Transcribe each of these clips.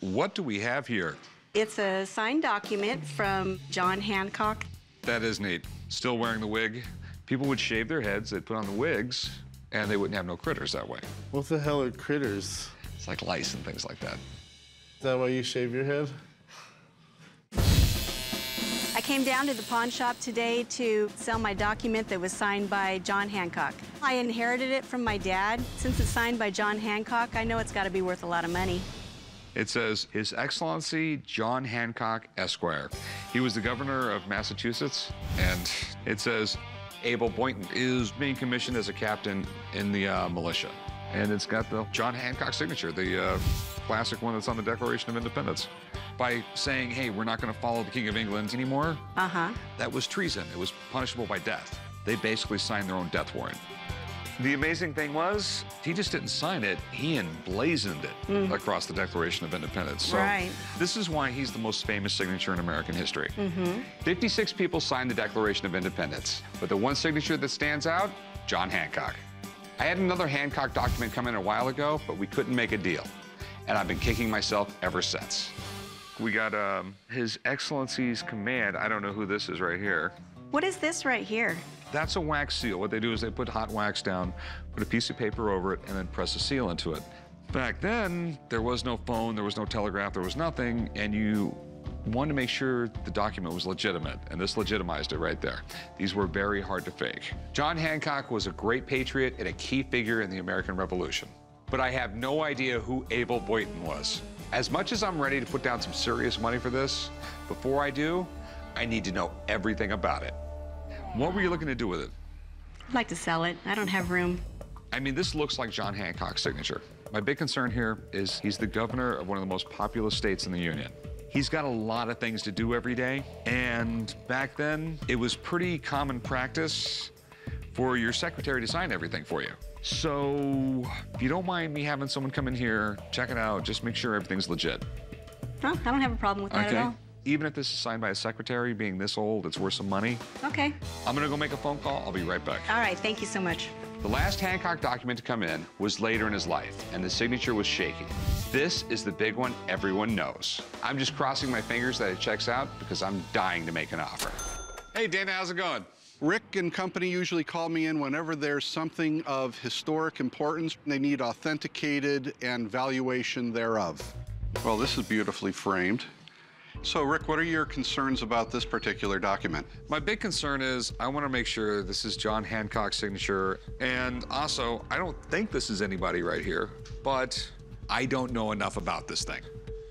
what do we have here? It's a signed document from John Hancock. That is neat. Still wearing the wig. People would shave their heads, they'd put on the wigs, and they wouldn't have no critters that way. What the hell are critters? It's like lice and things like that. Is that why you shave your head? I came down to the pawn shop today to sell my document that was signed by John Hancock. I inherited it from my dad. Since it's signed by John Hancock, I know it's got to be worth a lot of money. It says, His Excellency John Hancock, Esquire. He was the governor of Massachusetts. And it says, Abel Boynton is being commissioned as a captain in the uh, militia. And it's got the John Hancock signature, the uh, classic one that's on the Declaration of Independence. By saying, hey, we're not going to follow the King of England anymore, Uh-huh. that was treason. It was punishable by death. They basically signed their own death warrant. The amazing thing was, he just didn't sign it, he emblazoned it across the Declaration of Independence. So Right. this is why he's the most famous signature in American history. Mm -hmm. 56 people signed the Declaration of Independence, but the one signature that stands out, John Hancock. I had another Hancock document come in a while ago, but we couldn't make a deal. And I've been kicking myself ever since. We got um, His Excellency's command. I don't know who this is right here. What is this right here? That's a wax seal. What they do is they put hot wax down, put a piece of paper over it, and then press a seal into it. Back then, there was no phone, there was no telegraph, there was nothing, and you wanted to make sure the document was legitimate, and this legitimized it right there. These were very hard to fake. John Hancock was a great patriot and a key figure in the American Revolution. But I have no idea who Abel Boynton was. As much as I'm ready to put down some serious money for this, before I do, I need to know everything about it. What were you looking to do with it? I'd like to sell it. I don't have room. I mean, this looks like John Hancock's signature. My big concern here is he's the governor of one of the most populous states in the Union. He's got a lot of things to do every day, and back then, it was pretty common practice for your secretary to sign everything for you. So, if you don't mind me having someone come in here, check it out, just make sure everything's legit. No, I don't have a problem with that okay? at all. Even if this is signed by a secretary, being this old, it's worth some money. Okay. I'm gonna go make a phone call. I'll be right back. All right. Thank you so much. The last Hancock document to come in was later in his life, and the signature was shaky. This is the big one everyone knows. I'm just crossing my fingers that it checks out because I'm dying to make an offer. Hey, Dana, how's it going? Rick and company usually call me in whenever there's something of historic importance. They need authenticated and valuation thereof. Well, this is beautifully framed. So, Rick, what are your concerns about this particular document? My big concern is I want to make sure this is John Hancock's signature, and also, I don't think this is anybody right here, but I don't know enough about this thing.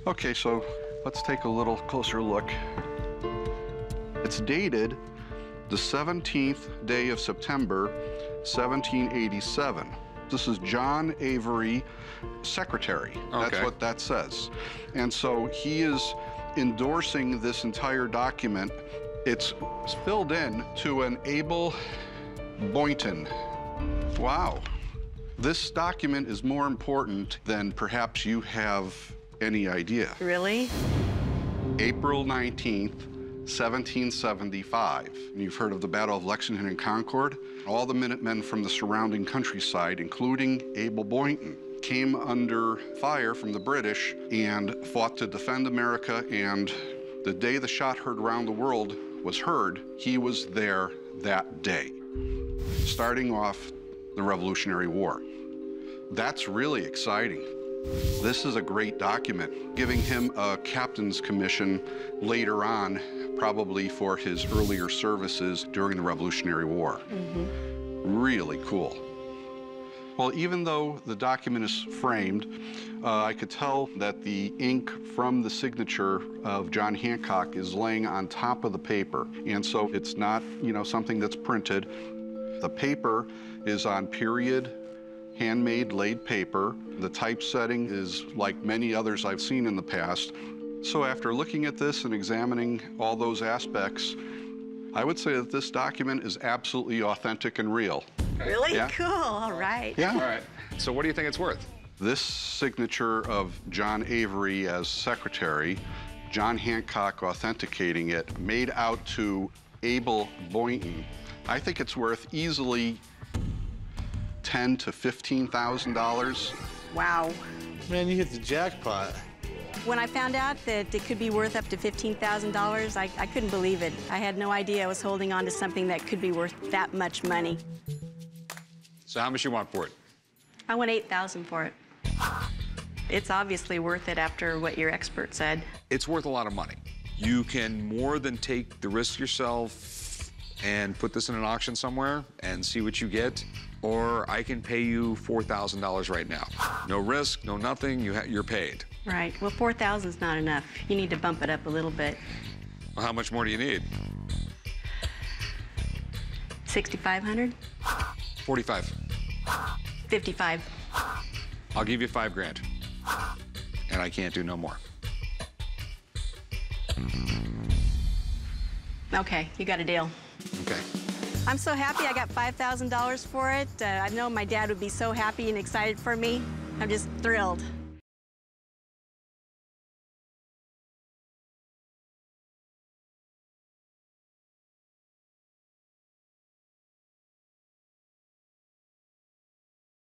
Okay, so let's take a little closer look. It's dated the 17th day of September, 1787. This is John Avery, secretary. That's what that says. And so he is endorsing this entire document. It's filled in to an Abel Boynton. Wow. This document is more important than perhaps you have any idea. Really? April 19th, 1775. You've heard of the Battle of Lexington and Concord. All the Minutemen from the surrounding countryside, including Abel Boynton, came under fire from the British and fought to defend America. And the day the shot heard around the world was heard, he was there that day, starting off the Revolutionary War. That's really exciting. This is a great document, giving him a captain's commission later on, probably for his earlier services during the Revolutionary War. Mm-hmm. Really cool. Well, even though the document is framed, uh, I could tell that the ink from the signature of John Hancock is laying on top of the paper. And so it's not, you know, something that's printed. The paper is on period handmade laid paper. The typesetting is like many others I've seen in the past. So after looking at this and examining all those aspects, I would say that this document is absolutely authentic and real. Really? Yeah. Cool. All right. Yeah. All right. So, what do you think it's worth? This signature of John Avery as secretary, John Hancock authenticating it, made out to Abel Boynton, I think it's worth easily ten to fifteen thousand dollars. Wow. Man, you hit the jackpot. When I found out that it could be worth up to $15,000, I, I couldn't believe it. I had no idea I was holding on to something that could be worth that much money. So how much you want for it? I want 8000 for it. It's obviously worth it after what your expert said. It's worth a lot of money. You can more than take the risk yourself and put this in an auction somewhere and see what you get, or I can pay you $4,000 right now. No risk, no nothing, you ha- you're paid. Right. Well, 4000 is not enough. You need to bump it up a little bit. Well, how much more do you need? 6500 45. 55 I'll give you five grand. And I can't do no more. Okay, you got a deal. Okay. I'm so happy I got $5,000 for it. Uh, I know my dad would be so happy and excited for me. I'm just thrilled.